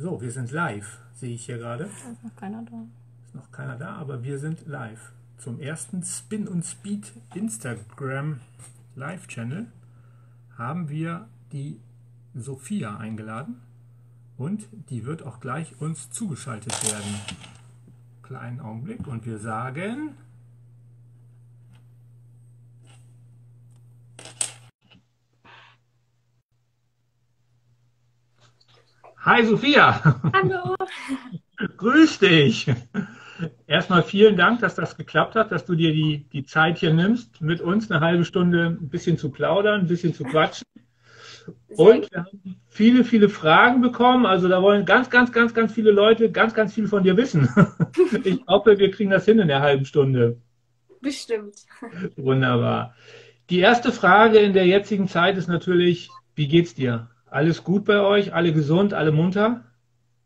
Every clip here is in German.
So, wir sind live, sehe ich hier gerade. Da ist noch keiner da. Ist noch keiner da, aber wir sind live. Zum ersten Spin und Speed Instagram Live-Channel haben wir die Sophia eingeladen und die wird auch gleich uns zugeschaltet werden. Kleinen Augenblick und wir sagen. Hi Sophia! Hallo! Grüß dich! Erstmal vielen Dank, dass das geklappt hat, dass du dir die, die Zeit hier nimmst, mit uns eine halbe Stunde ein bisschen zu plaudern, ein bisschen zu quatschen. Und wir haben viele, viele Fragen bekommen. Also da wollen ganz, ganz, ganz, ganz viele Leute ganz, ganz viel von dir wissen. Ich hoffe, wir kriegen das hin in der halben Stunde. Bestimmt. Wunderbar. Die erste Frage in der jetzigen Zeit ist natürlich, wie geht's dir? Alles gut bei euch? Alle gesund? Alle munter?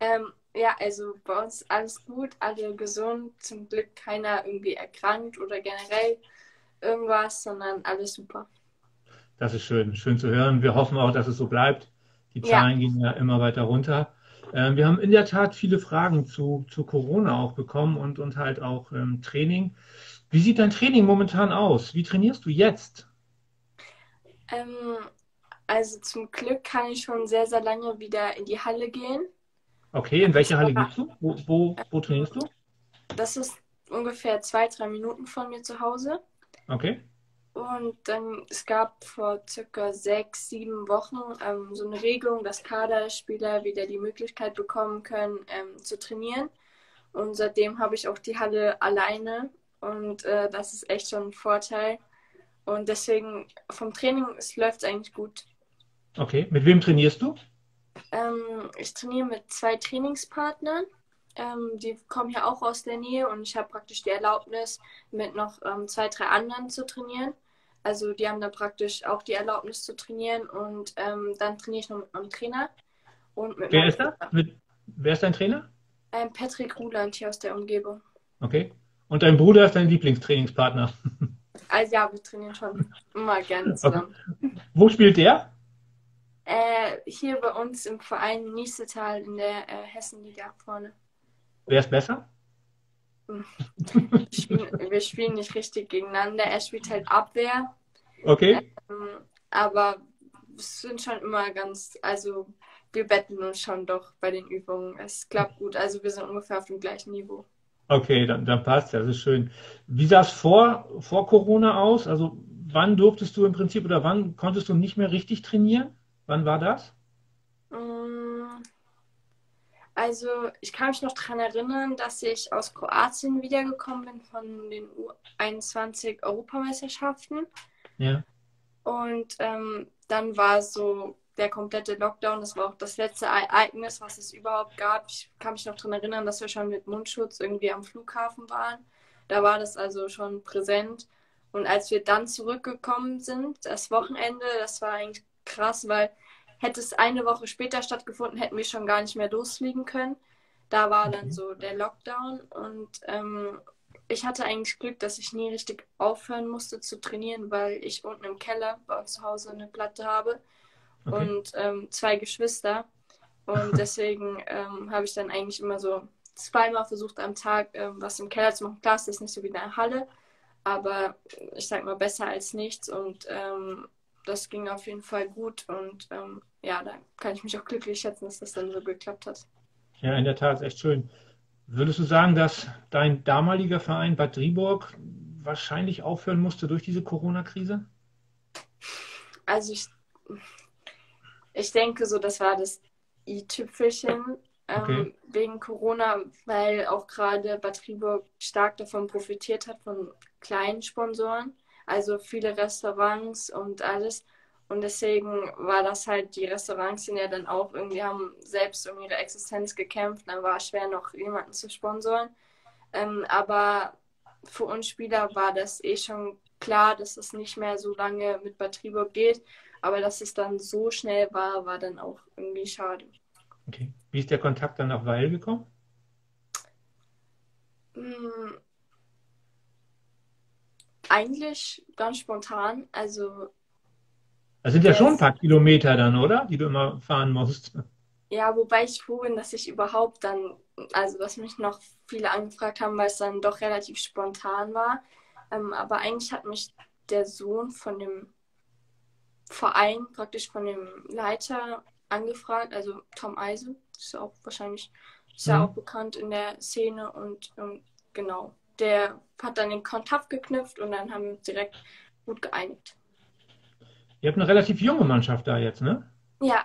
Ähm, ja, also bei uns alles gut, alle gesund, zum Glück keiner irgendwie erkrankt oder generell irgendwas, sondern alles super. Das ist schön, schön zu hören. Wir hoffen auch, dass es so bleibt. Die Zahlen ja. gehen ja immer weiter runter. Ähm, wir haben in der Tat viele Fragen zu, zu Corona auch bekommen und, und halt auch ähm, Training. Wie sieht dein Training momentan aus? Wie trainierst du jetzt? Ähm, also zum Glück kann ich schon sehr, sehr lange wieder in die Halle gehen. Okay, in welche Halle gehst du? Wo, wo, wo trainierst du? Das ist ungefähr zwei, drei Minuten von mir zu Hause. Okay. Und dann, es gab vor circa sechs, sieben Wochen ähm, so eine Regelung, dass Kaderspieler wieder die Möglichkeit bekommen können, ähm, zu trainieren. Und seitdem habe ich auch die Halle alleine. Und äh, das ist echt schon ein Vorteil. Und deswegen vom Training, es läuft eigentlich gut. Okay, mit wem trainierst du? Ähm, ich trainiere mit zwei Trainingspartnern. Ähm, die kommen hier auch aus der Nähe und ich habe praktisch die Erlaubnis, mit noch ähm, zwei, drei anderen zu trainieren. Also die haben da praktisch auch die Erlaubnis zu trainieren und ähm, dann trainiere ich noch mit meinem Trainer. Und mit wer ist da? Mit, wer ist dein Trainer? Ähm, Patrick Ruland hier aus der Umgebung. Okay. Und dein Bruder ist dein Lieblingstrainingspartner? Also ja, wir trainieren schon immer gerne zusammen. Okay. Wo spielt der? Äh, hier bei uns im Verein Niesetal in der äh, Hessenliga vorne. Wer ist besser? wir spielen nicht richtig gegeneinander. Er spielt halt Abwehr. Okay. Ähm, aber es sind schon immer ganz, also wir betten uns schon doch bei den Übungen. Es klappt gut. Also wir sind ungefähr auf dem gleichen Niveau. Okay, dann, dann passt ja, das ist schön. Wie sah es vor, vor Corona aus? Also wann durftest du im Prinzip oder wann konntest du nicht mehr richtig trainieren? Wann war das? Mm, also, ich kann mich noch daran erinnern, dass ich aus Kroatien wiedergekommen bin von den U21 Europameisterschaften. Ja. Und ähm, dann war so der komplette Lockdown. Das war auch das letzte Ereignis, was es überhaupt gab. Ich kann mich noch daran erinnern, dass wir schon mit Mundschutz irgendwie am Flughafen waren. Da war das also schon präsent. Und als wir dann zurückgekommen sind, das Wochenende, das war eigentlich krass, weil hätte es eine Woche später stattgefunden, hätten wir schon gar nicht mehr losfliegen können. Da war dann so der Lockdown und ähm, ich hatte eigentlich Glück, dass ich nie richtig aufhören musste zu trainieren, weil ich unten im Keller bei uns zu Hause eine Platte habe okay. und ähm, zwei Geschwister. Und deswegen ähm, habe ich dann eigentlich immer so zweimal versucht am Tag ähm, was im Keller zu machen. Klar, ist das nicht so wie in der Halle, aber ich sag mal besser als nichts. Und ähm, das ging auf jeden Fall gut und ähm, ja, da kann ich mich auch glücklich schätzen, dass das dann so geklappt hat. Ja, in der Tat, ist echt schön. Würdest du sagen, dass dein damaliger Verein Bad Driburg wahrscheinlich aufhören musste durch diese Corona-Krise? Also ich, ich denke so, das war das i-Tüpfelchen ähm, okay. wegen Corona, weil auch gerade Bad Driburg stark davon profitiert hat, von kleinen Sponsoren also viele Restaurants und alles. Und deswegen war das halt, die Restaurants sind ja dann auch irgendwie, haben selbst um ihre Existenz gekämpft. Dann war es schwer, noch jemanden zu sponsoren. Ähm, aber für uns Spieler war das eh schon klar, dass es nicht mehr so lange mit Batriburg geht. Aber dass es dann so schnell war, war dann auch irgendwie schade. Okay. Wie ist der Kontakt dann nach Weil gekommen? Hm, eigentlich ganz spontan. Also. Das sind ja schon ein paar Kilometer dann, oder? Die du immer fahren musst. Ja, wobei ich froh bin, dass ich überhaupt dann, also dass mich noch viele angefragt haben, weil es dann doch relativ spontan war. Ähm, aber eigentlich hat mich der Sohn von dem Verein, praktisch von dem Leiter angefragt, also Tom Eise, ist ja auch wahrscheinlich, ist ja mhm. auch bekannt in der Szene und, und genau, der hat dann den Kontakt geknüpft und dann haben wir uns direkt gut geeinigt. Ihr habt eine relativ junge Mannschaft da jetzt, ne? Ja,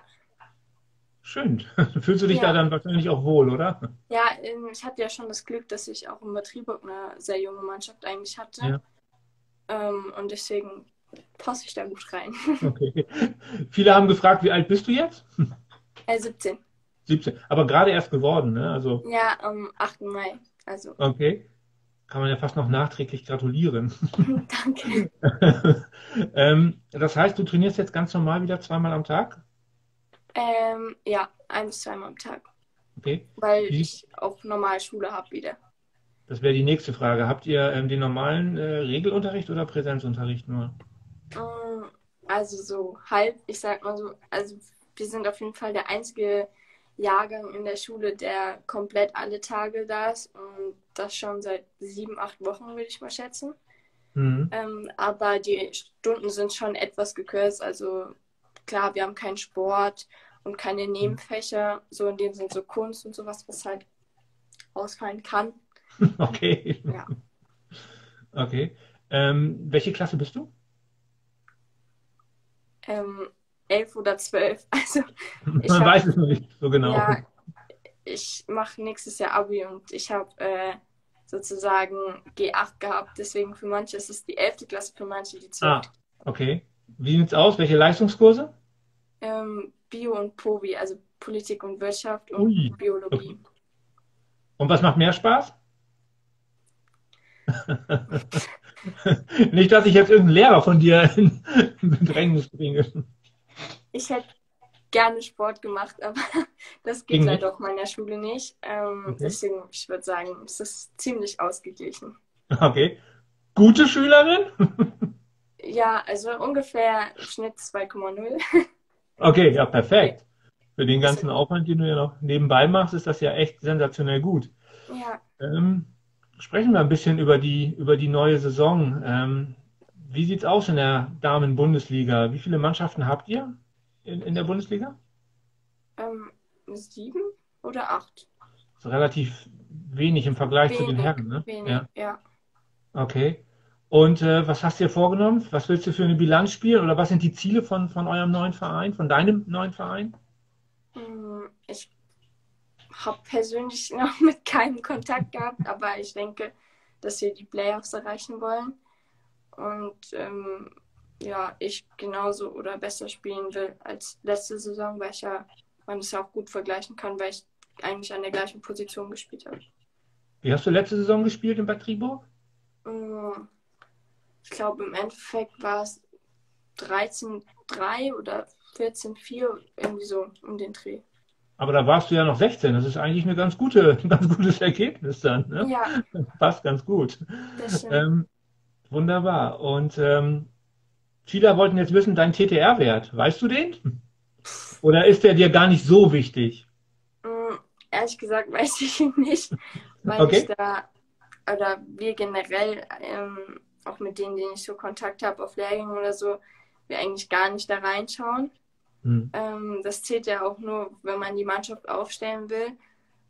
Schön. Fühlst du dich Ja. da dann wahrscheinlich auch wohl, oder? Ja, ähm, ich hatte ja schon das Glück, dass ich auch im Betrieb eine sehr junge Mannschaft eigentlich hatte. Ja. Ähm, und deswegen passe ich da gut rein. Okay. Viele haben gefragt, wie alt bist du jetzt? Äh, 17. 17. Aber gerade erst geworden, ne? Also, Ja, am 8. Mai. Also, okay. Kann man ja fast noch nachträglich gratulieren. danke. ähm, das heißt, du trainierst jetzt ganz normal wieder zweimal am Tag? Ähm, ja, ein bis zweimal am Tag. Okay. Weil Wie- ich auch normal Schule habe wieder. Das wäre die nächste Frage. Habt ihr ähm, den normalen äh, Regelunterricht oder Präsenzunterricht nur? Mm, Also so halb, ich sag mal so, also wir sind auf jeden Fall der einzige Jahrgang in der Schule, der komplett alle Tage da ist und das schon seit sieben, acht Wochen, würde ich mal schätzen. Mhm. Ähm, aber die Stunden sind schon etwas gekürzt. Also klar, wir haben keinen Sport und keine Nebenfächer, so in dem Sinne so Kunst und sowas, was halt ausfallen kann. Okay. Ja. Okay. Ähm, welche Klasse bist du? Ähm, elf oder zwölf. Also Ich Man hab- weiß es noch nicht so genau. ja, ich mache nächstes Jahr Abi und ich habe äh, sozusagen G8 gehabt. Deswegen für manche ist es die elfte Klasse, für manche die Ah, zwölfte. okay. Wie sieht's aus? Welche Leistungskurse? Ähm, Bio und Povi, also Politik und Wirtschaft und Ui, Biologie. Und was macht mehr Spaß? Nicht, dass ich jetzt irgendeinen Lehrer von dir in Bedrängnis bringe. Ich hätte gerne Sport gemacht, aber das geht Ging nicht? leider auf meiner Schule nicht. Ähm, Okay. Deswegen, ich würde sagen, es ist ziemlich ausgeglichen. Okay. Gute Schülerin? Ja, also ungefähr Schnitt 2,0. Okay, ja, perfekt. Für den ganzen Aufwand, den du ja noch nebenbei machst, ist das ja echt sensationell gut. Ja, Ähm, sprechen wir ein bisschen über die, über die neue Saison. Ähm, wie sieht's aus in der Damen-Bundesliga? Wie viele Mannschaften habt ihr in, in der Bundesliga? ähm, sieben oder acht? Ist relativ wenig im Vergleich zu den Wenig, Herren, ne? wenig, Ja, ja. okay. Und äh, was hast du dir vorgenommen? Was willst du für eine Bilanz spielen? Oder was sind die Ziele von, von eurem neuen Verein, von deinem neuen Verein? Mm, Ich habe persönlich noch mit keinem Kontakt gehabt, aber ich denke, dass wir die Playoffs erreichen wollen. Und ähm, ja, ich genauso oder besser spielen will als letzte Saison, weil ich ja, man das ja auch gut vergleichen kann, weil ich eigentlich an der gleichen Position gespielt habe. Wie hast du letzte Saison gespielt in Bad Triburg? Mm, Ich glaube, im Endeffekt war es 13-3 oder 14-4, irgendwie so um den Dreh. Aber da warst du ja noch 16. Das ist eigentlich eine ganz gute, ein ganz gutes Ergebnis dann. Ne? Ja, Passt ganz gut. Ähm, wunderbar. Und ähm, viele wollten jetzt wissen, dein TTR-Wert. Weißt du den? Oder ist der dir gar nicht so wichtig? Mm, Ehrlich gesagt weiß ich ihn nicht, weil Okay. ich da, oder wir generell, ähm, auch mit denen, denen ich so Kontakt habe auf Lehrgängen oder so, wir eigentlich gar nicht da reinschauen. Hm. Ähm, das zählt ja auch nur, wenn man die Mannschaft aufstellen will.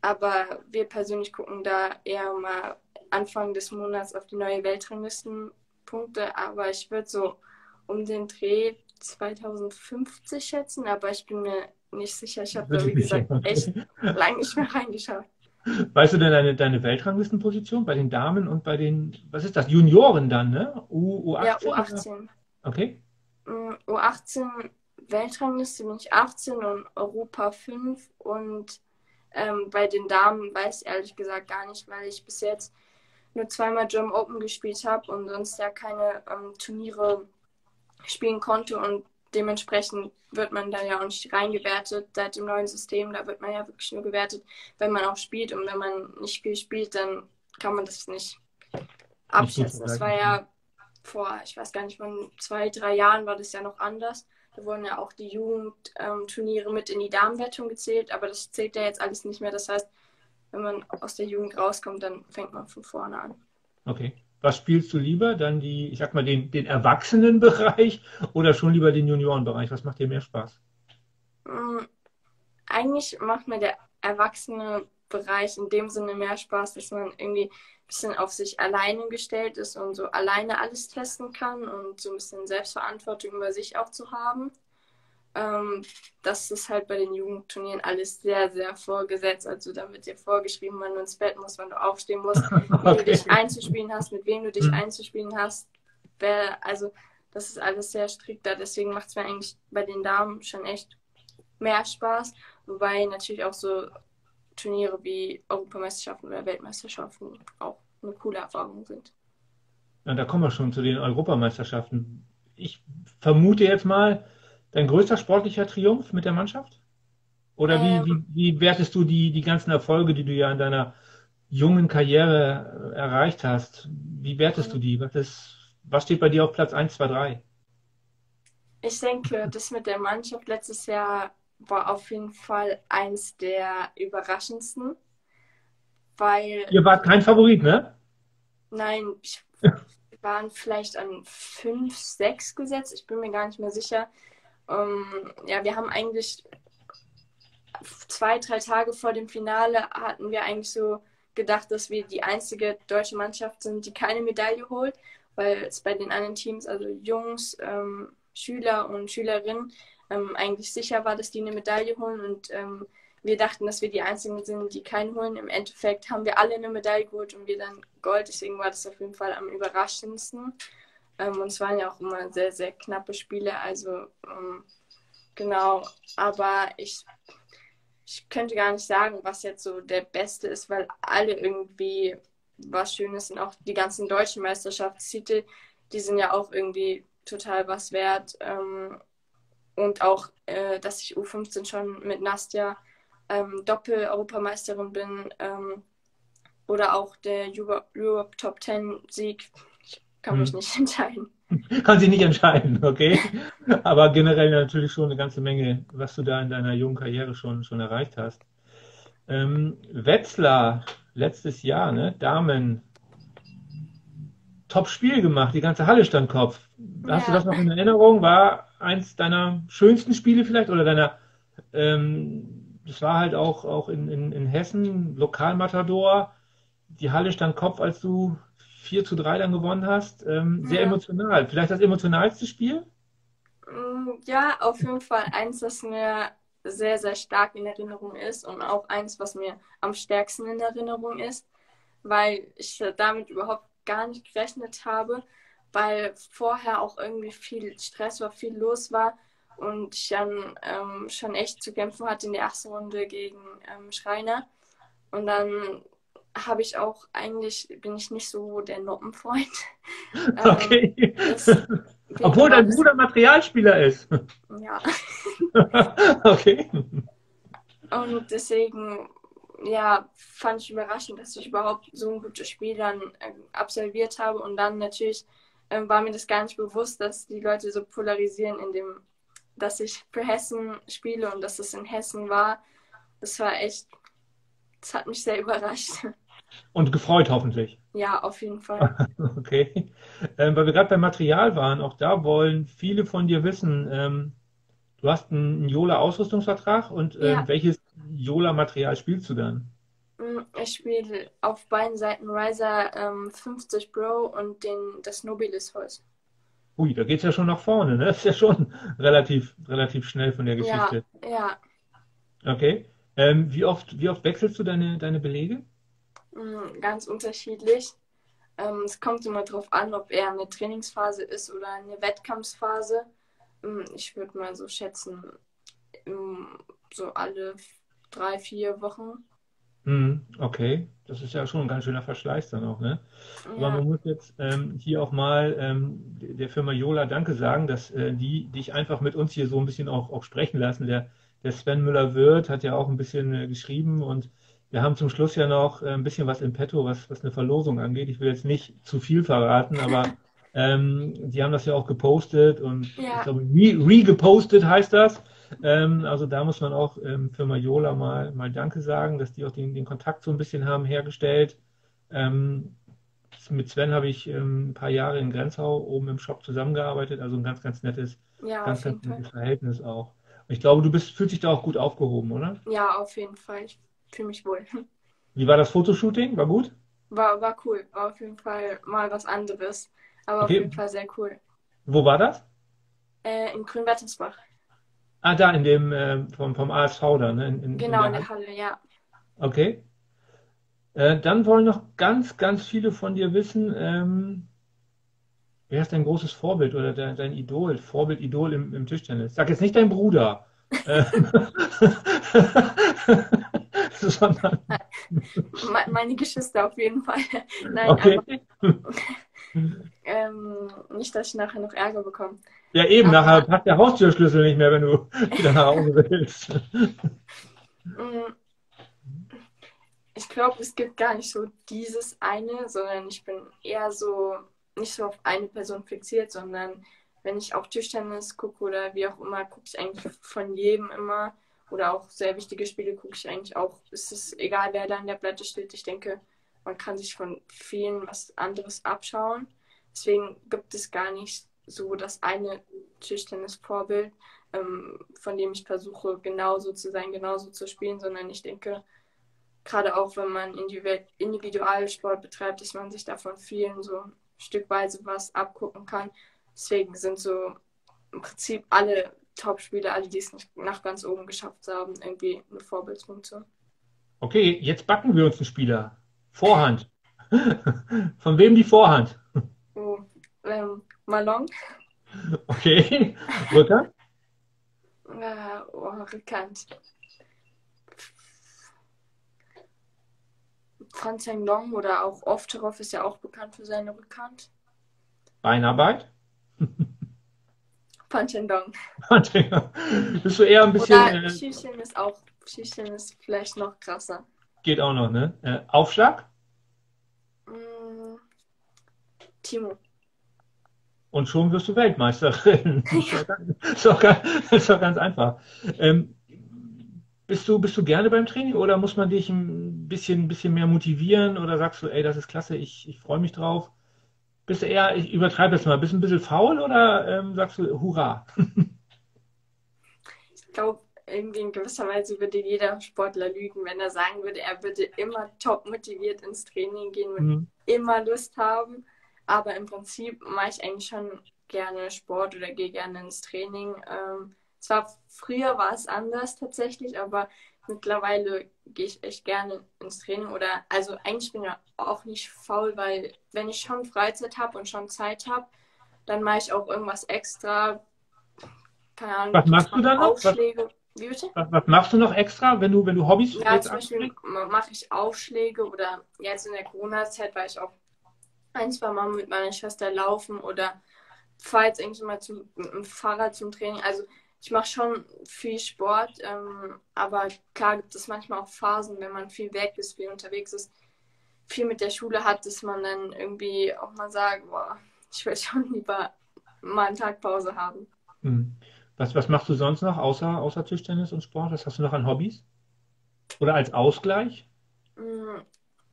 Aber wir persönlich gucken da eher mal Anfang des Monats auf die neue Weltranglistenpunkte. Aber ich würde so um den Dreh 2050 schätzen, aber ich bin mir nicht sicher. Ich habe da, wie gesagt, echt lange nicht mehr reingeschaut. Weißt du denn deine, deine Weltranglistenposition bei den Damen und bei den, was ist das, Junioren dann, ne? U, U18? Ja, oder? U18. Okay. Mm, U18 Weltrangliste bin ich 18 und Europa 5 und ähm, bei den Damen weiß ich ehrlich gesagt gar nicht, weil ich bis jetzt nur zweimal German Open gespielt habe und sonst ja keine ähm, Turniere spielen konnte und dementsprechend wird man da ja auch nicht reingewertet seit dem neuen System. Da wird man ja wirklich nur gewertet, wenn man auch spielt und wenn man nicht viel spielt, dann kann man das nicht abschätzen. Das war ja vor, ich weiß gar nicht, wann, zwei, drei Jahren war das ja noch anders. Da wurden ja auch die Jugendturniere mit in die Damenwertung gezählt, aber das zählt ja jetzt alles nicht mehr. Das heißt, wenn man aus der Jugend rauskommt, dann fängt man von vorne an. Okay. Was spielst du lieber? Dann die, ich sag mal, den, den Erwachsenenbereich oder schon lieber den Juniorenbereich? Was macht dir mehr Spaß? Mm, eigentlich macht mir der erwachsene Bereich in dem Sinne mehr Spaß, dass man irgendwie ein bisschen auf sich alleine gestellt ist und so alleine alles testen kann und so ein bisschen Selbstverantwortung über sich auch zu haben. Ähm, das ist halt bei den Jugendturnieren alles sehr, sehr vorgesetzt. Also da wird dir vorgeschrieben, wann du ins Bett musst, wann du aufstehen musst, okay. wie du dich einzuspielen hast, mit wem du dich mhm. einzuspielen hast. Wer, also das ist alles sehr strikt da. Deswegen macht es mir eigentlich bei den Damen schon echt mehr Spaß. Wobei natürlich auch so Turniere wie Europameisterschaften oder Weltmeisterschaften auch eine coole Erfahrung sind. Ja, da kommen wir schon zu den Europameisterschaften. Ich vermute jetzt mal, dein größter sportlicher Triumph mit der Mannschaft? Oder ähm, wie, wie, wie wertest du die, die ganzen Erfolge, die du ja in deiner jungen Karriere erreicht hast? Wie wertest du die? Was, ist, was steht bei dir auf Platz 1, 2, 3? Ich denke, das mit der Mannschaft letztes Jahr war auf jeden Fall eins der überraschendsten. Weil. Ihr wart kein Favorit, ne? Nein, ich, wir waren vielleicht an 5, 6 gesetzt. Ich bin mir gar nicht mehr sicher. Ähm, ja, wir haben eigentlich zwei, drei Tage vor dem Finale hatten wir eigentlich so gedacht, dass wir die einzige deutsche Mannschaft sind, die keine Medaille holt, weil es bei den anderen Teams, also Jungs, ähm, Schüler und Schülerinnen, ähm, eigentlich sicher war, dass die eine Medaille holen und ähm, wir dachten, dass wir die einzigen sind, die keinen holen. Im Endeffekt haben wir alle eine Medaille geholt und wir dann Gold. Deswegen war das auf jeden Fall am überraschendsten. Ähm, und es waren ja auch immer sehr, sehr knappe Spiele. Also ähm, genau, aber ich, ich könnte gar nicht sagen, was jetzt so der Beste ist, weil alle irgendwie was Schönes sind. Auch die ganzen deutschen Meisterschaftstitel, die sind ja auch irgendwie total was wert. Ähm, und auch, äh, dass ich U15 schon mit Nastja ähm, Doppel-Europameisterin bin ähm, oder auch der Europe, Top 10 Sieg kann hm. mich nicht entscheiden. Kann sich nicht entscheiden, okay. Aber generell natürlich schon eine ganze Menge, was du da in deiner jungen Karriere schon, schon erreicht hast. Ähm, Wetzlar, letztes Jahr, ne? Damen, Top-Spiel gemacht, die ganze Halle stand Kopf. Hast ja. du das noch in Erinnerung? War eins deiner schönsten Spiele vielleicht oder deiner, ähm, das war halt auch, auch in, in, in Hessen, Lokalmatador. Die Halle stand Kopf, als du 4 zu 3 dann gewonnen hast. Ähm, sehr ja. emotional. Vielleicht das emotionalste Spiel? Mm, ja, auf jeden Fall eins, das mir sehr, sehr stark in Erinnerung ist und auch eins, was mir am stärksten in Erinnerung ist, weil ich damit überhaupt gar nicht gerechnet habe, weil vorher auch irgendwie viel Stress war, viel los war und ich dann ähm, schon echt zu kämpfen hatte in der ersten Runde gegen ähm, Schreiner. Und dann habe ich auch eigentlich, bin ich nicht so der Noppenfreund. Okay. Ähm, Obwohl dein Bruder Materialspieler ist. Ja. okay. Und deswegen, ja, fand ich überraschend, dass ich überhaupt so ein gutes Spiel dann äh, absolviert habe. Und dann natürlich äh, war mir das gar nicht bewusst, dass die Leute so polarisieren, indem, dass ich für Hessen spiele und dass es in Hessen war. Das war echt, das hat mich sehr überrascht. Und gefreut hoffentlich. Ja, auf jeden Fall. okay. Ähm, weil wir gerade beim Material waren, auch da wollen viele von dir wissen, ähm, du hast einen Jola-Ausrüstungsvertrag und ähm, ja. welches Jola-Material spielst du dann? Mm, ich spiele auf beiden Seiten Riser ähm, 50 Pro und den, das Nobilis-Holz. Ui, da geht es ja schon nach vorne, ne? Das ist ja schon relativ, relativ schnell von der Geschichte. Ja, ja. Okay. Ähm, wie, oft, wie oft wechselst du deine, deine Belege? Mm, ganz unterschiedlich. Ähm, es kommt immer darauf an, ob er eine Trainingsphase ist oder eine Wettkampfphase. Mm, ich würde mal so schätzen, so alle drei, vier Wochen. Hm, okay, das ist ja schon ein ganz schöner Verschleiß dann auch, ne? Aber ja. man muss jetzt ähm, hier auch mal ähm, der Firma Jola Danke sagen, dass äh, die dich einfach mit uns hier so ein bisschen auch, auch sprechen lassen. Der, der Sven Müller-Wirth hat ja auch ein bisschen äh, geschrieben und wir haben zum Schluss ja noch äh, ein bisschen was im Petto, was, was eine Verlosung angeht. Ich will jetzt nicht zu viel verraten, aber Ähm, die haben das ja auch gepostet und Ja. ich glaube, re- re-gepostet heißt das. Ähm, also da muss man auch ähm, Firma Jola mal, mal Danke sagen, dass die auch den, den Kontakt so ein bisschen haben hergestellt. Ähm, mit Sven habe ich ähm, ein paar Jahre in Grenzau oben im Shop zusammengearbeitet, also ein ganz, ganz nettes, Ja, ganz, ganz Fall. nettes Verhältnis auch. Ich glaube, du bist, fühlst dich da auch gut aufgehoben, oder? Ja, auf jeden Fall. Ich fühle mich wohl. Wie war das Fotoshooting? War gut? War, war cool. War auf jeden Fall mal was anderes. Aber auf Okay. jeden Fall sehr cool. Wo war das? Äh, in Grünwettersbach. Ah, da in dem ähm, vom, vom ASV da, ne? In, in, in Genau, der in der Halle. Halle, ja. Okay. Äh, dann wollen noch ganz, ganz viele von dir wissen, ähm, wer ist dein großes Vorbild oder dein, dein Idol, Vorbild, Idol im, im Tischtennis? Sag jetzt nicht dein Bruder, äh, sondern, Me meine Geschwister auf jeden Fall. Nein, okay. aber ähm, nicht, dass ich nachher noch Ärger bekomme. Ja, eben, Aber- nachher passt der Haustürschlüssel nicht mehr, wenn du wieder nach Hause willst. Mm, Ich glaube, es gibt gar nicht so dieses eine, sondern ich bin eher so nicht so auf eine Person fixiert, sondern wenn ich auch Tischtennis gucke oder wie auch immer, gucke ich eigentlich von jedem immer. Oder auch sehr wichtige Spiele gucke ich eigentlich auch. Es ist egal, wer da in der Platte steht. Ich denke, man kann sich von vielen was anderes abschauen. Deswegen gibt es gar nicht so das eine Tischtennis-Vorbild, ähm, von dem ich versuche, genauso zu sein, genauso zu spielen, sondern ich denke, gerade auch wenn man Individu- Individualsport betreibt, dass man sich da von vielen so stückweise was abgucken kann. Deswegen sind so im Prinzip alle Top-Spieler, alle, die es nicht nach ganz oben geschafft haben, irgendwie eine Vorbildsfunktion. Okay, jetzt backen wir uns einen Spieler. Vorhand. Von wem die Vorhand? Oh, ähm, Malong, Okay. Rücker? äh, oh, Rückhand. Franz Long oder auch Ovtcharov ist ja auch bekannt für seine Rückhand. Beinarbeit? Panchendong. Bist du eher ein bisschen, Oder äh, ist auch, Schießen ist vielleicht noch krasser. geht auch noch, ne? Äh, Aufschlag? Mm, Timo. Und schon wirst du Weltmeisterin. Ist doch ganz, ist doch ganz, ist doch ganz einfach. Ähm, bist du, bist du gerne beim Training oder muss man dich ein bisschen, bisschen mehr motivieren oder sagst du, ey, das ist klasse, ich, ich freue mich drauf? Bist du eher, ich übertreibe jetzt mal, bist du ein bisschen faul oder ähm, sagst du, hurra? Ich glaube, irgendwie in gewisser Weise würde jeder Sportler lügen, wenn er sagen würde, er würde immer top motiviert ins Training gehen und Mhm. immer Lust haben. Aber im Prinzip mache ich eigentlich schon gerne Sport oder gehe gerne ins Training. Ähm, zwar früher war es anders tatsächlich, aber mittlerweile gehe ich echt gerne ins Training. Oder also eigentlich bin ich auch nicht faul, weil wenn ich schon Freizeit habe und schon Zeit habe, dann mache ich auch irgendwas extra. Keine Ahnung, Was machst du dann noch? Was- Aufschläge. Wie bitte? Was, was machst du noch extra, wenn du, wenn du Hobbys Ja, jetzt zum Beispiel mache ich Aufschläge oder jetzt in der Corona-Zeit war ich auch ein, zwei Mal mit meiner Schwester laufen oder fahre jetzt irgendwie mal zum, mit dem Fahrrad zum Training. Also ich mache schon viel Sport, ähm, aber klar gibt es manchmal auch Phasen, wenn man viel weg ist, viel unterwegs ist, viel mit der Schule hat, dass man dann irgendwie auch mal sagt, boah, ich will schon lieber mal einen Tag Pause haben. Hm. Was, was machst du sonst noch außer, außer Tischtennis und Sport? Was hast du noch an Hobbys? Oder als Ausgleich? Mm,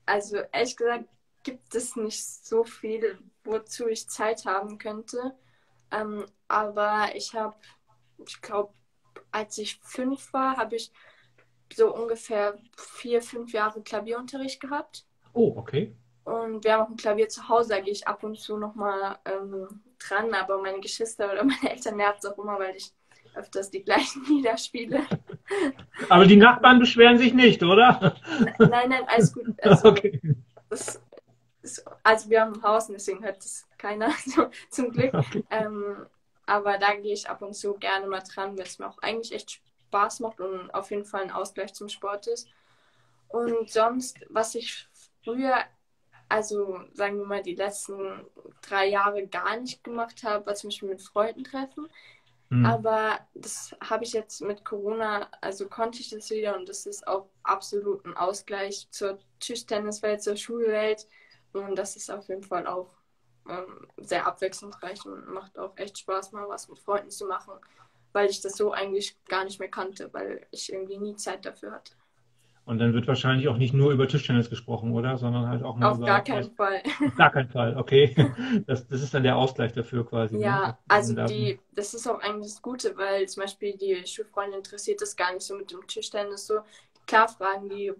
Also ehrlich gesagt gibt es nicht so viel, wozu ich Zeit haben könnte. Ähm, aber ich habe, ich glaube, als ich fünf war, habe ich so ungefähr vier, fünf Jahre Klavierunterricht gehabt. Oh, okay. Und wir haben auch ein Klavier zu Hause, da gehe ich ab und zu nochmal ähm, dran, aber meine Geschwister oder meine Eltern nervt es auch immer, weil ich öfters die gleichen Lieder spiele. Aber die Nachbarn beschweren sich nicht, oder? Nein, nein, alles gut. Also, Okay. das ist, also wir haben ein Haus und deswegen hört das keiner, zum Glück. Okay. Ähm, aber da gehe ich ab und zu gerne mal dran, weil es mir auch eigentlich echt Spaß macht und auf jeden Fall ein Ausgleich zum Sport ist. Und sonst, was ich früher, also sagen wir mal die letzten drei Jahre gar nicht gemacht habe, war zum Beispiel mit Freunden treffen. Hm. Aber das habe ich jetzt mit Corona, also konnte ich das wieder und das ist auch absolut ein Ausgleich zur Tischtenniswelt, zur Schulwelt und das ist auf jeden Fall auch ähm, sehr abwechslungsreich und macht auch echt Spaß, mal was mit Freunden zu machen, weil ich das so eigentlich gar nicht mehr kannte, weil ich irgendwie nie Zeit dafür hatte. Und dann wird wahrscheinlich auch nicht nur über Tischtennis gesprochen, oder? Sondern halt auch mal Auf über. gar keinen Fall. Auf gar keinen Fall, okay. Das, das ist dann der Ausgleich dafür quasi. Ja, ne? also die, das ist auch eigentlich das Gute, weil zum Beispiel die Schulfreunde interessiert das gar nicht so mit dem Tischtennis so. Klar fragen die,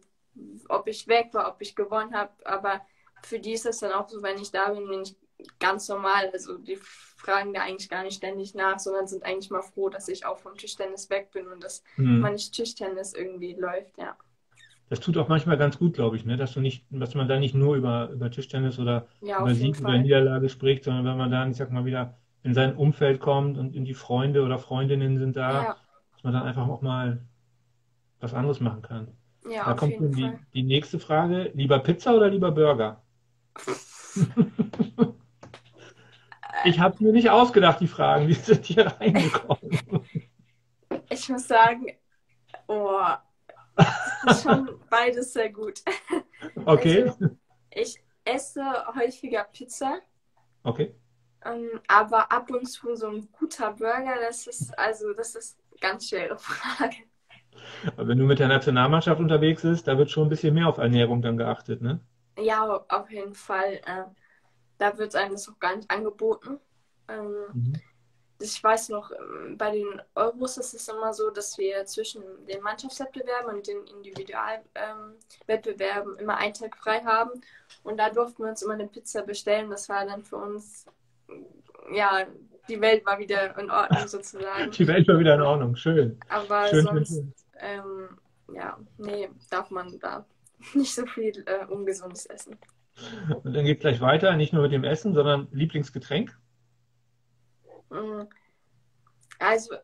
ob ich weg war, ob ich gewonnen habe, aber für die ist das dann auch so, wenn ich da bin, bin ich ganz normal. Also die fragen da eigentlich gar nicht ständig nach, sondern sind eigentlich mal froh, dass ich auch vom Tischtennis weg bin und dass Hm. man nicht Tischtennis irgendwie läuft, ja. Das tut auch manchmal ganz gut, glaube ich, ne? Dass du nicht, dass man da nicht nur über, über Tischtennis oder Ja, über Sieg oder. Niederlage spricht, sondern wenn man dann, ich sag mal, wieder in sein Umfeld kommt und in die Freunde oder Freundinnen sind da, Ja, dass man dann einfach auch mal was anderes machen kann. ja, Da kommt die, die nächste Frage. Lieber Pizza oder lieber Burger? Ich habe mir nicht ausgedacht, die Fragen, die sind hier reingekommen. Ich muss sagen, oh, das ist schon beides sehr gut. Okay, Also, ich esse häufiger Pizza, okay. ähm, aber ab und zu so ein guter Burger, das ist also das ist eine ganz schwere Frage. Aber wenn du mit der Nationalmannschaft unterwegs bist, da wird schon ein bisschen mehr auf Ernährung dann geachtet, ne? Ja, auf jeden Fall. Da wird einem das auch gar nicht angeboten. Ähm, Mhm. ich weiß noch, ähm, bei den Euros ist es immer so, dass wir zwischen den Mannschaftswettbewerben und den Individualwettbewerben immer einen Tag frei haben. Und da durften wir uns immer eine Pizza bestellen. Das war dann für uns, ja, die Welt war wieder in Ordnung sozusagen. Die Welt war wieder in Ordnung, schön. Aber schön, sonst, schön. ähm, ja, nee, darf man da nicht so viel äh, Ungesundes essen. Und dann geht gleich weiter, nicht nur mit dem Essen, sondern Lieblingsgetränk. Mm, Also,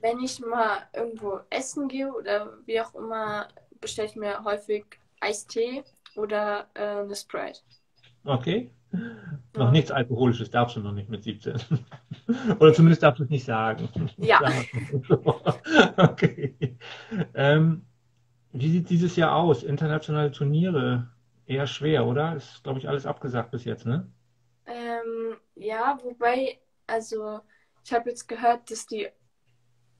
wenn ich mal irgendwo essen gehe oder wie auch immer, bestelle ich mir häufig Eistee oder äh, eine Sprite. Okay. Noch nichts Alkoholisches darfst du noch nicht mit 17. Oder zumindest darfst du es nicht sagen. Ja. Okay. Ähm, wie sieht dieses Jahr aus? Internationale Turniere? Eher schwer, oder? Ist, glaube ich, alles abgesagt bis jetzt, ne? Ähm, ja, wobei, also ich habe jetzt gehört, dass die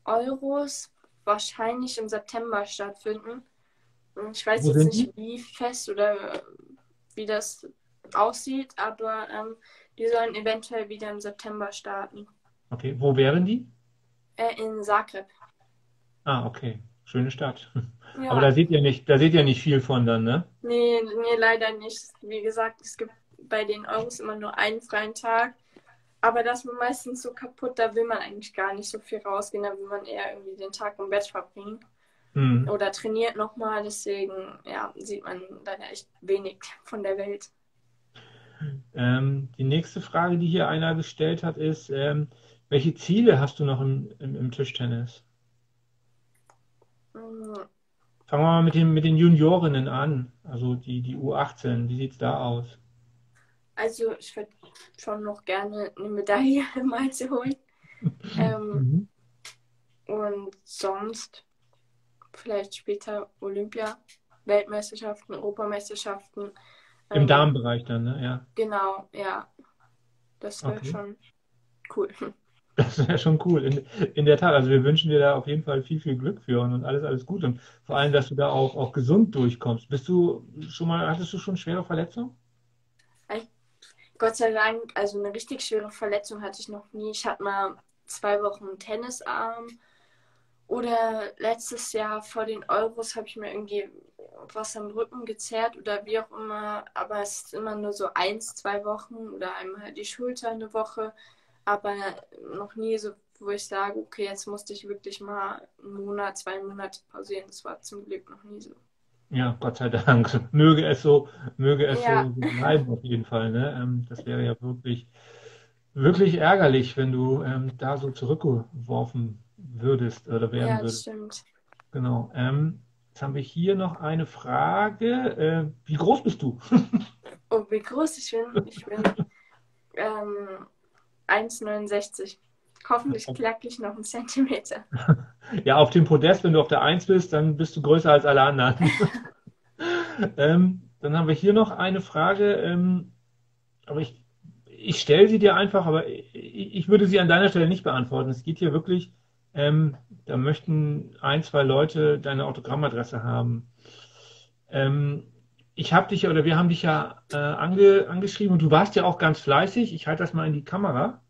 Euros wahrscheinlich im September stattfinden. Und Ich weiß Wo jetzt nicht, wie fest oder wie das aussieht, aber ähm, die sollen eventuell wieder im September starten. Okay. Wo wären die? Äh, in Zagreb. Ah, okay. Schöne Stadt. Ja, Aber da seht ihr nicht, da seht ihr nicht viel von dann, ne? nee, nee, leider nicht. Wie gesagt, es gibt bei den Euros immer nur einen freien Tag. Aber das ist meistens so kaputt, da will man eigentlich gar nicht so viel rausgehen, da will man eher irgendwie den Tag im Bett verbringen. Hm. Oder trainiert nochmal, deswegen ja, sieht man leider echt wenig von der Welt. Ähm, die nächste Frage, die hier einer gestellt hat, ist, ähm, welche Ziele hast du noch im, im, im Tischtennis? Fangen wir mal mit den, mit den Juniorinnen an, also die, die U18. Wie sieht's da aus? Also ich würde schon noch gerne eine Medaille mal zu holen. Ähm, Mhm. und sonst vielleicht später Olympia, Weltmeisterschaften, Europameisterschaften. Im Ähm, Damenbereich dann, ne? Ja, Genau, ja. Das wäre Okay. schon cool. Das wäre schon cool. In, in der Tat, also wir wünschen dir da auf jeden Fall viel, viel Glück für und, alles, alles gut. Und vor allem, dass du da auch, auch gesund durchkommst. Bist du schon mal, hattest du schon schwere Verletzungen? Gott sei Dank, also eine richtig schwere Verletzung hatte ich noch nie. Ich hatte mal zwei Wochen Tennisarm. Oder letztes Jahr vor den Euros habe ich mir irgendwie was am Rücken gezerrt oder wie auch immer. Aber es ist immer nur so eins, zwei Wochen oder einmal die Schulter eine Woche. Aber noch nie so, wo ich sage, okay, jetzt musste ich wirklich mal einen Monat, zwei Monate pausieren. Das war zum Glück noch nie so. Ja, Gott sei Dank. Möge es so, möge es Ja. so bleiben auf jeden Fall, ne? Ähm, das wäre ja wirklich, wirklich ärgerlich, wenn du ähm, da so zurückgeworfen würdest oder werden Ja, würdest. stimmt. Genau. Ähm, jetzt haben wir hier noch eine Frage. Äh, wie groß bist du? Oh, wie groß ich bin? Ich bin ähm, 1,69. Hoffentlich knack ich noch einen Zentimeter. Ja, auf dem Podest, wenn du auf der Eins bist, dann bist du größer als alle anderen. Ähm, dann haben wir hier noch eine Frage. Ähm, aber ich, ich stelle sie dir einfach, aber ich, ich würde sie an deiner Stelle nicht beantworten. Es geht hier wirklich, ähm, da möchten ein, zwei Leute deine Autogrammadresse haben. Ähm, ich habe dich oder wir haben dich ja äh, ange, angeschrieben und du warst ja auch ganz fleißig. Ich halte das mal in die Kamera.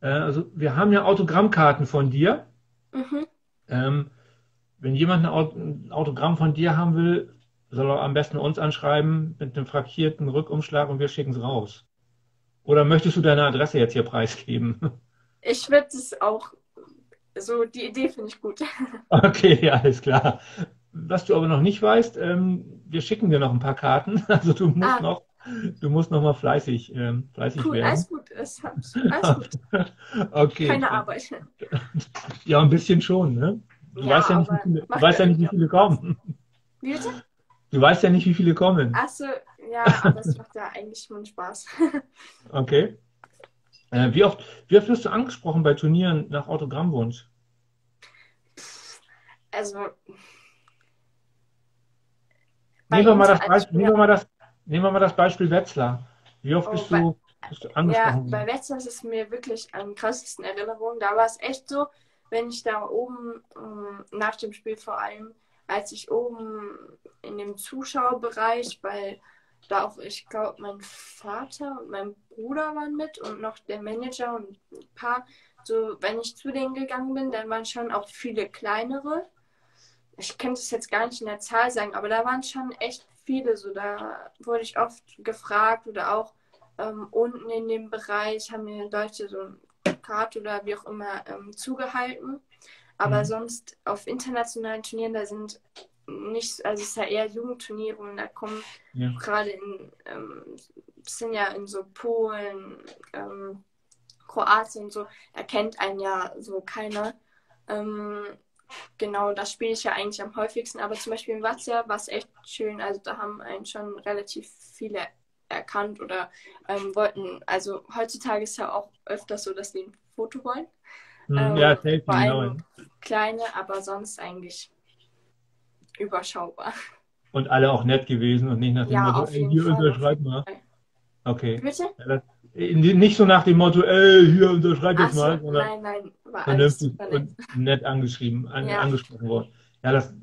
Äh, also wir haben ja Autogrammkarten von dir. Mhm. Ähm, wenn jemand ein Autogramm von dir haben will, soll er am besten uns anschreiben mit einem frankierten Rückumschlag und wir schicken es raus. Oder möchtest du deine Adresse jetzt hier preisgeben? Ich würde es auch, so die Idee finde ich gut. Okay, alles klar. Was du aber noch nicht weißt, ähm, wir schicken dir noch ein paar Karten. Also du musst ah. noch, du musst noch mal fleißig, ähm, fleißig cool, werden. Alles gut, ist, alles gut. okay. Keine Arbeit. Ja, ein bisschen schon, ne? Du ja, weißt ja nicht, wie viele, du weißt ja nicht, wie viele kommen. Wie bitte? Du weißt ja nicht, wie viele kommen. Achso, ja, aber es macht ja eigentlich schon Spaß. okay. Äh, wie, oft, wie oft wirst du angesprochen bei Turnieren nach Autogrammwunsch? Also. Nehmen wir, mal das Beispiel, nehmen, wir mal das, nehmen wir mal das Beispiel Wetzlar. Wie oft oh, bist, bei, du, bist, du, angesprochen? Ja, bei Wetzlar ist es mir wirklich am krassesten Erinnerung. Da war es echt so, wenn ich da oben ähm, nach dem Spiel vor allem, als ich oben in dem Zuschauerbereich, weil da auch, ich glaube, mein Vater und mein Bruder waren mit und noch der Manager und ein paar. So, wenn ich zu denen gegangen bin, dann waren schon auch viele kleinere. Ich könnte es jetzt gar nicht in der Zahl sagen, aber da waren schon echt viele. So, da wurde ich oft gefragt oder auch ähm, unten in dem Bereich haben mir Leute so Karte oder wie auch immer ähm, zugehalten. Aber mhm. sonst auf internationalen Turnieren, da sind nicht, also es ist ja eher Jugendturniere und da kommen ja. gerade in, ähm, sind ja in so Polen, ähm, Kroatien und so, erkennt einen ja so keiner. Ähm, genau, das spiele ich ja eigentlich am häufigsten, aber zum Beispiel in Watzia war es echt schön, also da haben einen schon relativ viele erkannt oder ähm, wollten, also heutzutage ist ja auch öfters so, dass die ein Foto wollen. Hm, ähm, ja, selten, vor allem genau. kleine, aber sonst eigentlich überschaubar. Und alle auch nett gewesen und nicht nach dem ja, Motto, ey, hier unterschreib mal. Okay. Bitte? Nicht so nach dem Motto, ey, hier unterschreib jetzt so, mal, sondern nein, nein, war vernünftig und nett angeschrieben, an, ja. angesprochen worden. Ja, das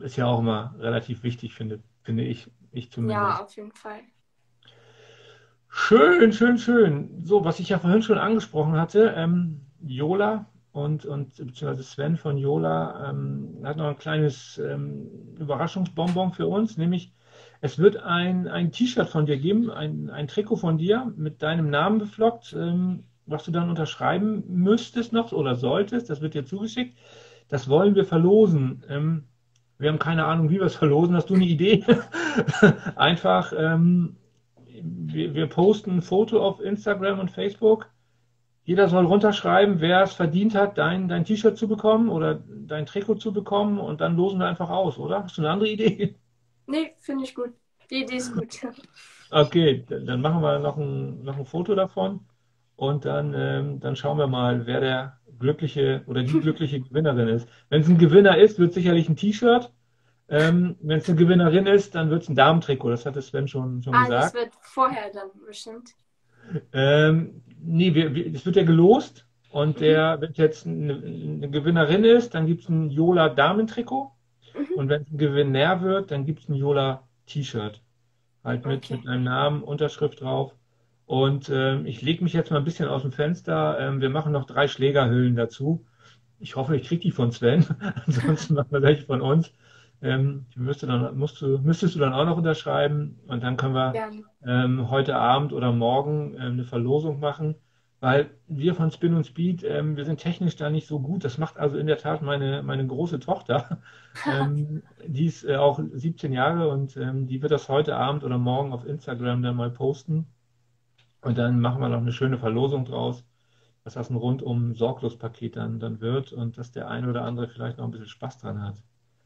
ist ja auch immer relativ wichtig, finde, finde ich, ich zumindest. Ja, auf jeden Fall. Schön, schön, schön. So, was ich ja vorhin schon angesprochen hatte, ähm, Jola und, und beziehungsweise Sven von Jola ähm, hat noch ein kleines ähm, Überraschungsbonbon für uns, nämlich es wird ein, ein T-Shirt von dir geben, ein, ein Trikot von dir mit deinem Namen beflockt, ähm, was du dann unterschreiben müsstest noch oder solltest. Das wird dir zugeschickt. Das wollen wir verlosen. Ähm, wir haben keine Ahnung, wie wir es verlosen. Hast du eine Idee? Einfach ähm, wir, wir posten ein Foto auf Instagram und Facebook. Jeder soll runterschreiben, wer es verdient hat, dein, dein T-Shirt zu bekommen oder dein Trikot zu bekommen und dann losen wir einfach aus, oder? Hast du eine andere Idee? Nee, finde ich gut. Die Idee ist gut. Okay, dann machen wir noch ein, noch ein Foto davon und dann, ähm, dann schauen wir mal, wer der glückliche oder die glückliche Gewinnerin ist. Wenn es ein Gewinner ist, wird sicherlich ein T-Shirt. Ähm, Wenn es eine Gewinnerin ist, dann wird es ein Damentrikot. Das hatte Sven schon, schon ah, gesagt. Das wird vorher dann bestimmt. Ähm, nee, wir, wir, es wird ja gelost. Und mhm. der, wenn es jetzt eine, eine, Gewinnerin ist, dann gibt es ein Jola Damentrikot. Mhm. Und wenn es ein Gewinner wird, dann gibt es ein Jola T-Shirt. Halt mit, okay. mit einem Namen, Unterschrift drauf. Und ähm, ich lege mich jetzt mal ein bisschen aus dem Fenster. Ähm, wir machen noch drei Schlägerhüllen dazu. Ich hoffe, ich kriege die von Sven. Ansonsten machen wir welche von uns. Ähm, müsste dann, musst du, müsstest du dann auch noch unterschreiben und dann können wir ähm, heute Abend oder morgen ähm, eine Verlosung machen, weil wir von Spin und Speed, ähm, wir sind technisch da nicht so gut. Das macht also in der Tat meine, meine große Tochter. Ähm, die ist äh, auch 17 Jahre und ähm, die wird das heute Abend oder morgen auf Instagram dann mal posten. Und dann machen wir noch eine schöne Verlosung draus, dass das ein rundum sorglos Paket dann, dann wird und dass der eine oder andere vielleicht noch ein bisschen Spaß dran hat.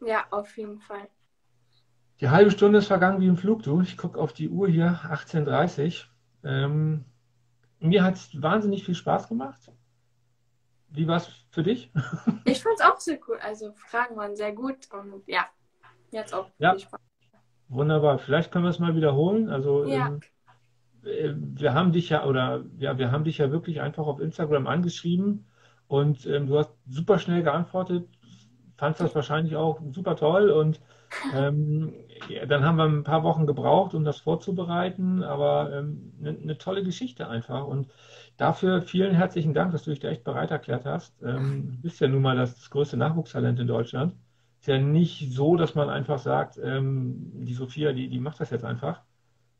Ja, auf jeden Fall. Die halbe Stunde ist vergangen wie im Flug, du. Ich gucke auf die Uhr hier, 18.30 Uhr. Ähm, mir hat es wahnsinnig viel Spaß gemacht. Wie war es für dich? Ich fand es auch sehr cool. Also Fragen waren sehr gut und ja, mir hat es auch ja. viel Spaß Wunderbar. Vielleicht können wir es mal wiederholen. Also ja. äh, wir haben dich ja, oder ja, wir haben dich ja wirklich einfach auf Instagram angeschrieben und ähm, du hast super schnell geantwortet, fandst das wahrscheinlich auch super toll und ähm, ja, dann haben wir ein paar Wochen gebraucht, um das vorzubereiten, aber ähm, eine, eine tolle Geschichte einfach. Und dafür vielen herzlichen Dank, dass du dich da echt bereit erklärt hast. Ähm, du bist ja nun mal das größte Nachwuchstalent in Deutschland. Ist ja nicht so, dass man einfach sagt, ähm, die Sophia, die, die macht das jetzt einfach.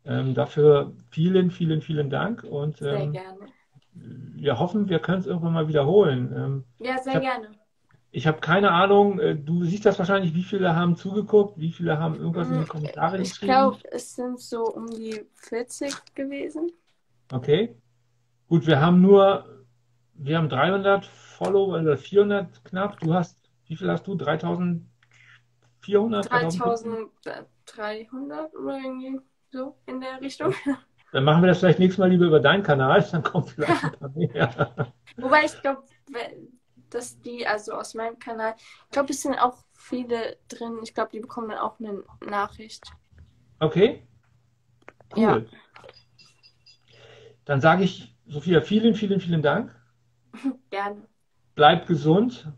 Ähm, dafür vielen, vielen, vielen Dank und Sehr ähm, gerne. wir hoffen, wir können es irgendwann mal wiederholen. Ja, sehr gerne. Ich hab keine Ahnung, äh, du siehst das wahrscheinlich, wie viele haben zugeguckt, wie viele haben irgendwas in die Mm, Kommentare Ich geschrieben. glaube, es sind so um die 40 gewesen. Okay. Gut, wir haben nur, wir haben 300 Follower oder 400 knapp. Du hast, wie viel hast du? 3400, 3500? 3300 oder irgendwie so in der Richtung. Dann machen wir das vielleicht nächstes Mal lieber über deinen Kanal, dann kommt vielleicht ein paar mehr. Wobei ich glaube, dass die, also aus meinem Kanal, ich glaube, es sind auch viele drin. Ich glaube, die bekommen dann auch eine Nachricht. Okay, Ja. cool. Dann sage ich, Sophia, vielen, vielen, vielen Dank. Gerne. Bleib gesund,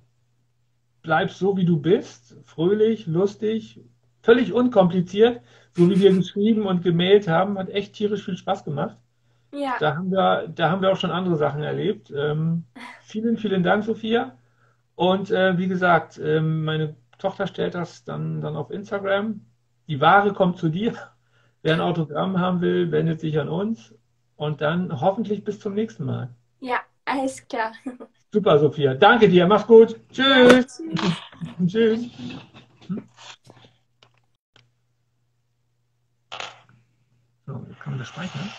bleib so, wie du bist, fröhlich, lustig, völlig unkompliziert, so wie wir geschrieben und gemailt haben, hat echt tierisch viel Spaß gemacht. Ja, Da haben wir, da haben wir auch schon andere Sachen erlebt. Ähm, vielen, vielen Dank, Sophia. Und äh, wie gesagt, ähm, meine Tochter stellt das dann, dann auf Instagram. Die Ware kommt zu dir. Wer ein Autogramm haben will, wendet sich an uns. Und dann hoffentlich bis zum nächsten Mal. ja, alles klar. Super, Sophia. Danke dir. Mach's gut. Ja, Tschüss. tschüss. Tschüss. So, jetzt kann man das speichern.